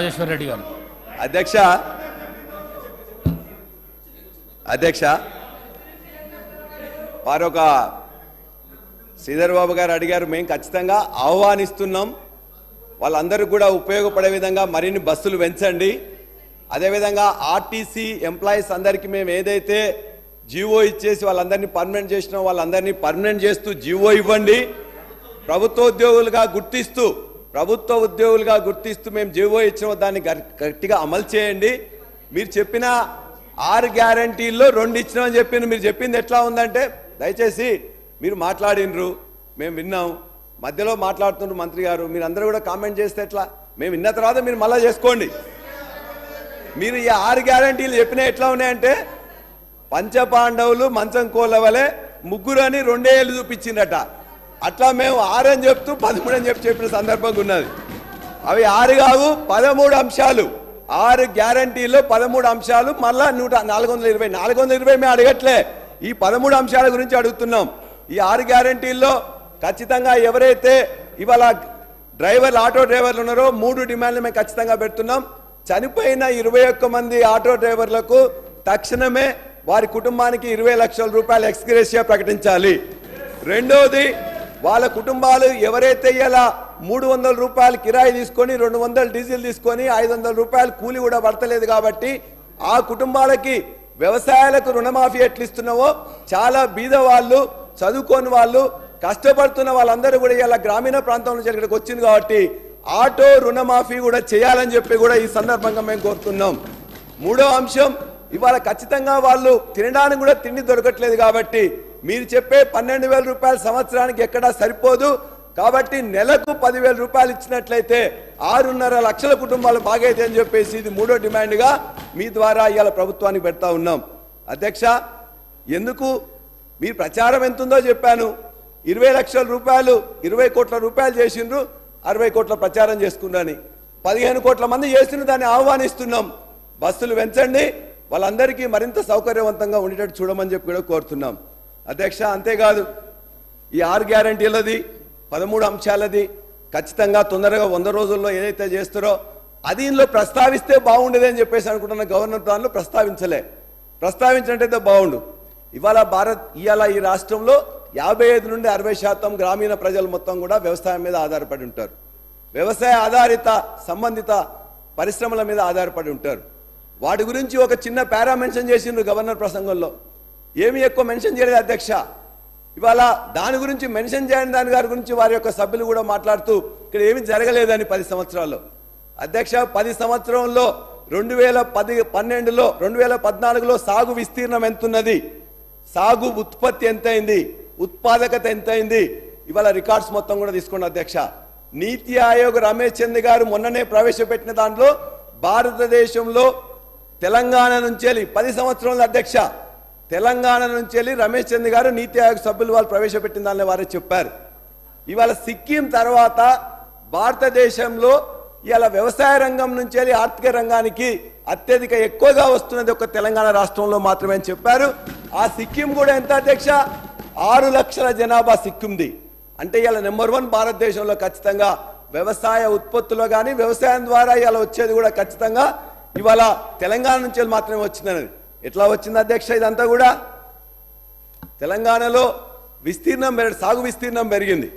రాజేశ్వర రెడ్డి గారు. అధ్యక్ష. అధ్యక్ష. వారు ఒక శ్రీధర్ బాబు గారు అడిగారు మేము ఖచ్చితంగా ఆహ్వానిస్తున్నాం. వాళ్ళందరూ కూడా ఉపయోగపడే విధంగా మరిన్ని బస్సులు పెంచండి. అదేవిధంగా ఆర్టీసీ ఎంప్లాయీస్ అందరికీ మేము ఏదైతే జీవో ఇచ్చేసి వాళ్ళందరినీ పర్మనెంట్ చేసినాం వాళ్ళందరినీ పర్మనెంట్ చేస్తూ జీవో ఇవ్వండి. ప్రభుత్వ ఉద్యోగులుగా గుర్తిస్తూ ప్రభుత్వ ఉద్యోగులుగా గుర్తిస్తూ మేము జీవో ఇచ్చిన దాన్ని గట్టిగా అమలు చేయండి. మీరు చెప్పిన ఆరు గ్యారంటీల్లో రెండు ఇచ్చినామని చెప్పింది మీరు చెప్పింది ఎట్లా ఉందంటే దయచేసి మీరు మాట్లాడినరు. మేము విన్నాం. మధ్యలో మాట్లాడుతున్నారు మంత్రి గారు. మీరు అందరూ కూడా కామెంట్ చేస్తే ఎట్లా? మేము విన్న తర్వాత మీరు మళ్ళా చేసుకోండి. మీరు ఈ ఆరు గ్యారంటీలు చెప్పినా ఎట్లా ఉన్నాయంటే పంచపాండవులు మంచం కోళ్ళ వలె ముగ్గురు అని రెండేళ్ళు చూపించిందట అట్లా మేము ఆరు అని చెప్తూ పదమూడు అని చెప్పి చెప్పిన సందర్భంగా ఉన్నది. అవి ఆరు కావు పదమూడు అంశాలు. ఆరు గ్యారంటీలో పదమూడు అంశాలు మళ్ళా నూట నాలుగు వందల ఇరవై నాలుగు వందల ఇరవై మేము అడగట్లే. ఈ పదమూడు అంశాల గురించి అడుగుతున్నాం. ఈ ఆరు గ్యారంటీల్లో ఖచ్చితంగా ఎవరైతే ఇవాళ డ్రైవర్లు ఆటో డ్రైవర్లు ఉన్నారో మూడు డిమాండ్లు మేము ఖచ్చితంగా పెడుతున్నాం. చనిపోయిన ఇరవై ఒక్క మంది ఆటో డ్రైవర్లకు తక్షణమే వారి కుటుంబానికి ఇరవై లక్షల రూపాయలు ఎక్స్గ్రేషియా ప్రకటించాలి. రెండోది వాళ్ళ కుటుంబాలు ఎవరైతే ఇలా మూడు వందల రూపాయలు కిరాయి తీసుకొని రెండు వందలు డీజిల్ తీసుకొని ఐదు వందల రూపాయలు కూలి కూడా పడతలేదు కాబట్టి ఆ కుటుంబాలకి వ్యవసాయాలకు రుణమాఫీ ఎట్లిస్తున్నావో చాలా బీద వాళ్ళు చదువుకోని వాళ్ళు కష్టపడుతున్న వాళ్ళందరూ కూడా ఇలా గ్రామీణ ప్రాంతం నుంచి ఇక్కడికి వచ్చింది కాబట్టి ఆటో రుణమాఫీ కూడా చేయాలని చెప్పి కూడా ఈ సందర్భంగా మేము కోరుతున్నాం. మూడో అంశం ఇవాళ ఖచ్చితంగా వాళ్ళు తినడానికి కూడా తిండి దొరకట్లేదు కాబట్టి మీరు చెప్పే పన్నెండు వేల రూపాయలు సంవత్సరానికి ఎక్కడా సరిపోదు. కాబట్టి నెలకు పదివేల రూపాయలు ఇచ్చినట్లయితే ఆరున్నర లక్షల కుటుంబాలు బాగైతే అని చెప్పేసి ఇది మూడో డిమాండ్గా మీ ద్వారా ఇవాళ ప్రభుత్వానికి పెడతా ఉన్నాం. అధ్యక్ష ఎందుకు? మీ ప్రచారం ఎంతుందో చెప్పాను. ఇరవై లక్షల రూపాయలు ఇరవై కోట్ల రూపాయలు చేసిండ్రు అరవై కోట్ల ప్రచారం చేసుకున్నాని పదిహేను కోట్ల మంది చేసిన దాన్ని ఆహ్వానిస్తున్నాం. బస్సులు పెంచండి వాళ్ళందరికీ మరింత సౌకర్యవంతంగా ఉండేటట్టు చూడమని చెప్పి కూడా కోరుతున్నాం. అధ్యక్ష అంతేకాదు ఈ ఆరు గ్యారంటీలది పదమూడు అంశాలది ఖచ్చితంగా తొందరగా వంద రోజుల్లో ఏదైతే చేస్తారో అది ఇందులో ప్రస్తావిస్తే బాగుండేది అని చెప్పేసి అనుకుంటున్న గవర్నర్ దానిలో ప్రస్తావించలే. ప్రస్తావించినట్టయితే బాగుండు. ఇవాళ భారత్ ఇవాళ ఈ రాష్ట్రంలో యాభై ఐదు నుండి అరవై శాతం గ్రామీణ ప్రజలు మొత్తం కూడా వ్యవసాయం మీద ఆధారపడి ఉంటారు. వ్యవసాయ ఆధారిత సంబంధిత పరిశ్రమల మీద ఆధారపడి ఉంటారు. వాటి గురించి ఒక చిన్న పారా మెన్షన్ చేసిండ్రు గవర్నర్ ప్రసంగంలో. ఏమి ఎక్కువ మెన్షన్ చేయలేదు అధ్యక్ష. ఇవాళ దాని గురించి మెన్షన్ చేయని దాని గారి గురించి వారి యొక్క సభ్యులు కూడా మాట్లాడుతూ ఇక్కడ ఏమి జరగలేదని పది సంవత్సరాల్లో. అధ్యక్ష పది సంవత్సరంలో రెండు వేల పది పన్నెండులో రెండు వేల పద్నాలుగులో సాగు విస్తీర్ణం ఎంతున్నది? సాగు ఉత్పత్తి ఎంతైంది? ఉత్పాదకత ఎంతైంది? ఇవాళ రికార్డ్స్ మొత్తం కూడా తీసుకోండి అధ్యక్ష. నీతి ఆయోగ్ రమేష్ చంద్ గారు మొన్ననే ప్రవేశపెట్టిన దాంట్లో భారతదేశంలో తెలంగాణ నుంచి వెళ్ళి పది సంవత్సరాల అధ్యక్ష తెలంగాణ నుంచి వెళ్ళి రమేష్ చంద్ గారు నీతి ఆయోగ్ సభ్యులు వాళ్ళు ప్రవేశపెట్టిన దానిలో వారే చెప్పారు. ఇవాళ సిక్కిం తర్వాత భారతదేశంలో ఇవాళ వ్యవసాయ రంగం నుంచి వెళ్ళి ఆర్థిక రంగానికి అత్యధిక ఎక్కువగా వస్తున్నది ఒక తెలంగాణ రాష్ట్రంలో మాత్రమే అని చెప్పారు. ఆ సిక్కిం కూడా ఎంత అధ్యక్ష? ఆరు లక్షల జనాభా సిక్కింది. అంటే ఇవాళ నెంబర్ వన్ భారతదేశంలో ఖచ్చితంగా వ్యవసాయ ఉత్పత్తులో కానీ వ్యవసాయం ద్వారా ఇవాళ వచ్చేది కూడా ఖచ్చితంగా ఇవాళ తెలంగాణ నుంచి వెళ్ళి మాత్రమే వచ్చిందన్నది. ఎట్లా వచ్చింది అధ్యక్ష ఇదంతా కూడా? తెలంగాణలో విస్తీర్ణం పెరగ సాగు విస్తీర్ణం పెరిగింది.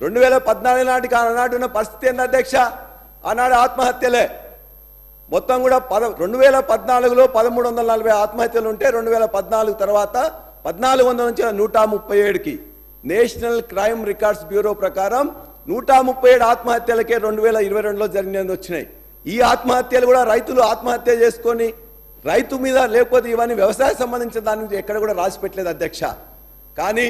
రెండు వేల పద్నాలుగు నాటికి ఆనాడు ఉన్న పరిస్థితి ఏంటి అధ్యక్ష? ఆనాడు ఆత్మహత్యలే. మొత్తం కూడా పద రెండు వేల పద్నాలుగులో పదమూడు వందల నలభై ఆత్మహత్యలు ఉంటే రెండు వేల పద్నాలుగు తర్వాత పద్నాలుగు వందల నుంచి నూట ముప్పై ఏడుకి నేషనల్ క్రైమ్ రికార్డ్స్ బ్యూరో ప్రకారం నూట ముప్పై ఏడు ఆత్మహత్యలకే రెండు వేల ఇరవై రెండులో జరిగినది వచ్చినాయి. ఈ ఆత్మహత్యలు కూడా రైతులు ఆత్మహత్య చేసుకొని రైతు మీద లేకపోతే ఇవన్నీ వ్యవసాయ సంబంధించిన దాని నుంచి ఎక్కడ కూడా రాసి పెట్టలేదు అధ్యక్ష. కానీ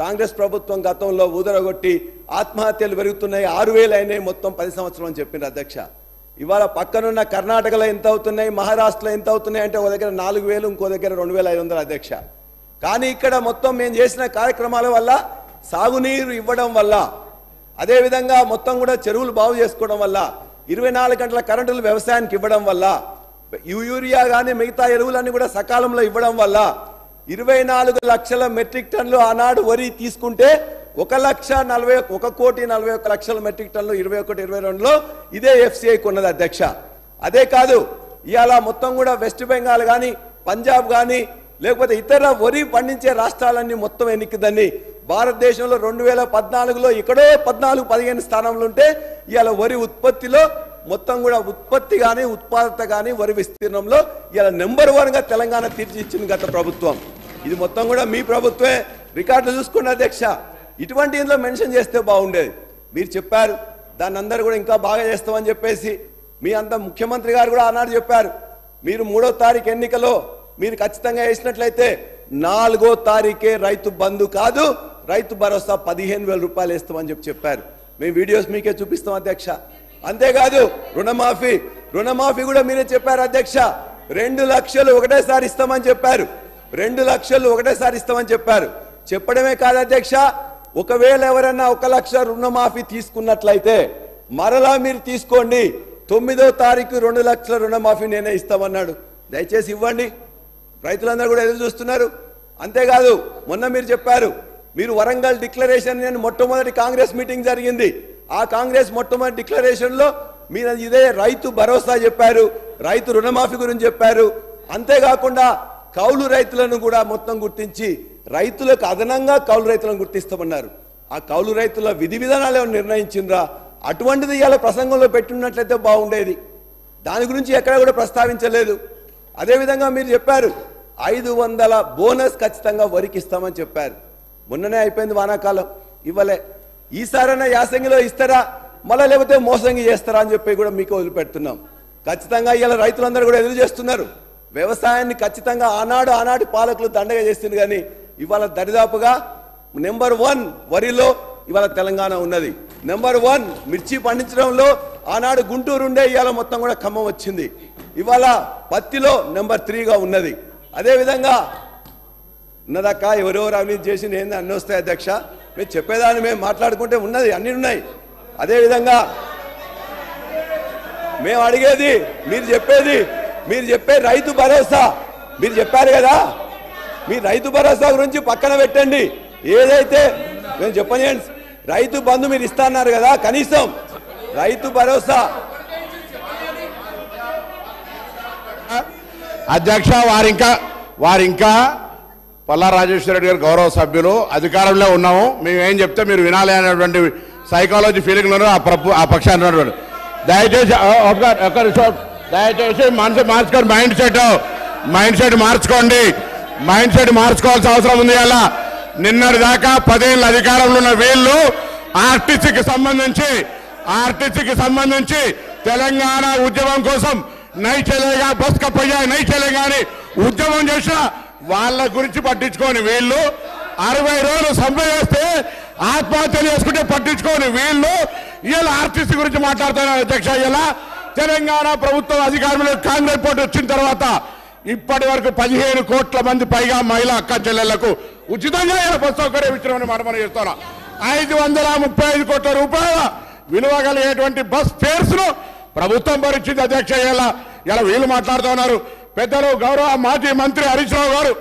కాంగ్రెస్ ప్రభుత్వం గతంలో ఊదరగొట్టి ఆత్మహత్యలు పెరుగుతున్నాయి ఆరు వేలు అయినాయి మొత్తం పది సంవత్సరం అని చెప్పిండ్రు అధ్యక్ష. ఇవాళ పక్కనున్న కర్ణాటకలో ఎంత అవుతున్నాయి మహారాష్ట్రలో ఎంత అవుతున్నాయి అంటే ఒక దగ్గర నాలుగు వేలు ఇంకో దగ్గర రెండు వేల ఐదు వందలు అధ్యక్ష. కానీ ఇక్కడ మొత్తం మేము చేసిన కార్యక్రమాల వల్ల సాగునీరు ఇవ్వడం వల్ల అదేవిధంగా మొత్తం కూడా చెరువులు బాగు చేసుకోవడం వల్ల ఇరవై నాలుగు గంటల కరెంటులు వ్యవసాయానికి ఇవ్వడం వల్ల యూరియా కానీ మిగతా ఎరువులన్నీ కూడా సకాలంలో ఇవ్వడం వల్ల ఇరవై నాలుగు లక్షల మెట్రిక్ టన్నులు ఆనాడు వరి తీసుకుంటే ఒక లక్ష నలభై ఒక కోటి నలభై ఒక లక్షల మెట్రిక్ టన్లు ఇరవై ఒకటి ఇరవై రెండులో ఇదే ఎఫ్సిఐ కొన్నది అధ్యక్ష. అదే కాదు ఇవాళ మొత్తం కూడా వెస్ట్ బెంగాల్ కానీ పంజాబ్ కానీ లేకపోతే ఇతర వరి పండించే రాష్ట్రాలన్నీ మొత్తం ఎన్నికదని భారతదేశంలో రెండు వేల పద్నాలుగులో ఇక్కడో పద్నాలుగు పదిహేను స్థానంలో ఉంటే ఇవాళ వరి ఉత్పత్తిలో మొత్తం కూడా ఉత్పత్తి కానీ ఉత్పాదత కానీ వరి విస్తీర్ణంలో ఇలా నెంబర్ వన్గా తెలంగాణ తీర్చిచ్చింది గత ప్రభుత్వం. ఇది మొత్తం కూడా మీ ప్రభుత్వమే రికార్డులు చూసుకున్న అధ్యక్ష. ఇటువంటి ఇందులో మెన్షన్ చేస్తే బాగుండేది. మీరు చెప్పారు. దాన్ని అందరు కూడా ఇంకా బాగా చేస్తామని చెప్పేసి మీ అంత ముఖ్యమంత్రి గారు కూడా ఆనాడు చెప్పారు. మీరు మూడో తారీఖు ఎన్నికలో మీరు ఖచ్చితంగా వేసినట్లయితే నాలుగో తారీఖే రైతు బంధు కాదు రైతు భరోసా పదిహేను వేల రూపాయలు వేస్తామని చెప్పి చెప్పారు. మేము వీడియోస్ మీకే చూపిస్తాం అధ్యక్ష. అంతేకాదు రుణమాఫీ. రుణమాఫీ కూడా మీరే చెప్పారు అధ్యక్ష. రెండు లక్షలు ఒకటేసారి ఇస్తామని చెప్పారు. రెండు లక్షలు ఒకటేసారి ఇస్తామని చెప్పారు. చెప్పడమే కాదు అధ్యక్ష ఒకవేళ ఎవరైనా ఒక లక్ష రుణమాఫీ తీసుకున్నట్లయితే మరలా మీరు తీసుకోండి. తొమ్మిదో తారీఖు రెండు లక్షల రుణమాఫీ నేనే ఇస్తామన్నాడు. దయచేసి ఇవ్వండి. రైతులందరూ కూడా ఎదురు చూస్తున్నారు. అంతేకాదు మొన్న మీరు చెప్పారు మీరు వరంగల్ డిక్లరేషన్ నేను మొట్టమొదటి కాంగ్రెస్ మీటింగ్ జరిగింది. ఆ కాంగ్రెస్ మొట్టమొదటి డిక్లరేషన్లో మీరు ఇదే రైతు భరోసా చెప్పారు రైతు రుణమాఫీ గురించి చెప్పారు. అంతేకాకుండా కౌలు రైతులను కూడా మొత్తం గుర్తించి రైతులకు అదనంగా కౌలు రైతులను గుర్తిస్తామన్నారు. ఆ కౌలు రైతుల విధి విధానాలు ఏమైనా నిర్ణయించిండ్రా? అటువంటిది ఇవాళ ప్రసంగంలో పెట్టినట్లయితే బాగుండేది. దాని గురించి ఎక్కడ కూడా ప్రస్తావించలేదు. అదేవిధంగా మీరు చెప్పారు ఐదు వందల బోనస్ ఖచ్చితంగా వరికి ఇస్తామని చెప్పారు. మొన్ననే అయిపోయింది వానాకాలం. ఇవ్వలే. ఈసారైనా యాసంగిలో ఇస్తారా? మళ్ళీ లేకపోతే మోసంగి చేస్తారా అని చెప్పి కూడా మీకు వదిలిపెడుతున్నాం. ఖచ్చితంగా ఇవాళ రైతులందరూ కూడా ఎదురు చేస్తున్నారు. వ్యవసాయాన్ని ఖచ్చితంగా ఆనాడు ఆనాటి పాలకులు దండగా చేస్తుంది కానీ ఇవాళ దరిదాపుగా నెంబర్ వన్ వరిలో ఇవాళ తెలంగాణ ఉన్నది. నెంబర్ వన్ మిర్చి పండించడంలో ఆనాడు గుంటూరు ఉండే ఇవాళ మొత్తం కూడా ఖమ్మం వచ్చింది. ఇవాళ పత్తిలో నెంబర్ త్రీగా ఉన్నది. అదేవిధంగా ఉన్నదక్క ఎవరెవరు అవినీతి చేసింది ఏంది? అన్నొస్తాయి అధ్యక్ష. మేము చెప్పేదాన్ని మేము మాట్లాడుకుంటే ఉన్నది అన్ని ఉన్నాయి. అదేవిధంగా మేము అడిగేది మీరు చెప్పేది మీరు చెప్పే రైతు భరోసా. మీరు చెప్పారు కదా? మీ రైతు భరోసా గురించి పక్కన పెట్టండి. ఏదైతే మేము చెప్పనియండి రైతు బంధు మీరు ఇస్తా అన్నారు కదా కనీసం రైతు భరోసా. అధ్యక్ష వారింకా వారింకా పల్లా రాజేశ్వర రెడ్డి గారు గౌరవ సభ్యులు అధికారంలో ఉన్నాము. మేము ఏం చెప్తే మీరు వినాలి అనేటువంటి సైకాలజీ ఫీలింగ్లోనూ ఆ ప్రభు ఆ పక్షాన్ని ఉన్నటువంటి. దయచేసి దయచేసి మనసు మార్చుకోండి మైండ్ సెట్ మైండ్ సెట్ మార్చుకోండి. మైండ్ సెట్ మార్చుకోవాల్సిన అవసరం ఉంది అలా. నిన్నటి దాకా పదేళ్ళ అధికారంలో ఉన్న వీళ్ళు ఆర్టీసీకి సంబంధించి ఆర్టీసీకి సంబంధించి తెలంగాణ ఉద్యమం కోసం నై చెలేగా బస్ కప్పయ్యా నై చెలేగా అని ఉద్యమం చేసిన వాళ్ళ గురించి పట్టించుకోని వీళ్ళు. అరవై రోజులు సమ్మె చేస్తే ఆత్మహత్యలు చేసుకుంటే పట్టించుకోని వీళ్ళు. ఇలా ఆర్టీసీ గురించి మాట్లాడుతున్నారు అధ్యక్ష ఇలా తెలంగాణ ప్రభుత్వం అధికారంలో కాంగ్రెస్ పార్టీ వచ్చిన తర్వాత ఇప్పటి వరకు పదిహేను కోట్ల మంది పైగా మహిళా అక్క చెల్లెళ్ళకు ఉచితంగా ఇలా బస్ సౌకర్యం ఇచ్చినామని మాట మనం చేస్తున్నాం. ఐదు వందల ముప్పై ఐదు కోట్ల రూపాయల విలువ కలిగేటువంటి బస్ ఫేర్స్ను ప్రభుత్వం భరించింది అధ్యక్ష ఇలా ఇలా వీళ్ళు మాట్లాడుతున్నారు పెద్దలు గౌరవ మాజీ మంత్రి హరీష్ రావు గారు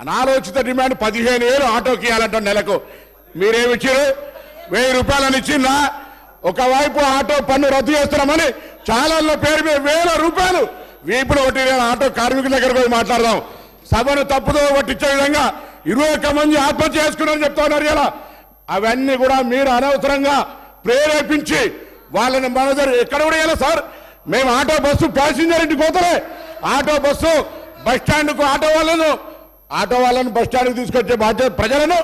అనాలోచిత డిమాండ్ పదిహేను వేలు ఆటోకి ఇవ్వాలంట నెలకు. మీరేమిచ్చారు వెయ్యి రూపాయలని ఇచ్చిందా ఒకవైపు ఆటో పన్ను రద్దు చేస్తున్నామని చాలా పేరు మీద వేల రూపాయలు వీపులు ఒకటి ఆటో కార్మికుల దగ్గర పోయి మాట్లాడదాం. సభను తప్పుదో పట్టించే విధంగా ఇరవై ఒక్క మంది ఆత్మహత్య చేసుకున్నారని చెప్తా ఉన్నారు ఇలా. అవన్నీ కూడా మీరు అనవసరంగా ప్రేరేపించి వాళ్ళని మన ఎక్కడ కూడా ఇలా సార్. మేము ఆటో బస్సు ప్యాసింజర్ ఇంటికి పోతలే. ఆటో బస్సు బస్ స్టాండ్కు ఆటో వాళ్ళను ఆటో వాళ్ళను బస్ స్టాండ్కి తీసుకొచ్చే బాధ్యత ప్రజలను.